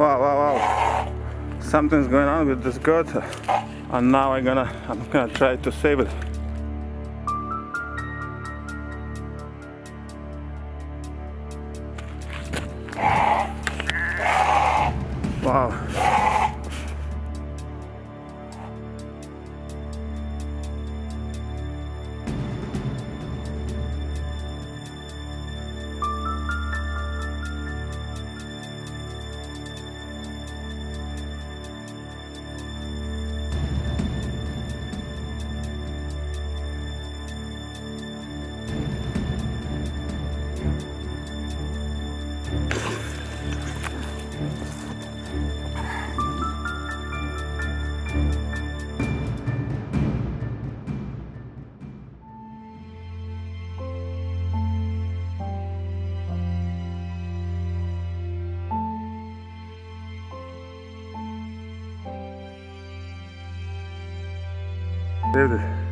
Wow, wow, wow. Something's going on with this goat. And now I'm gonna, I'm gonna try to save it. Wow. David.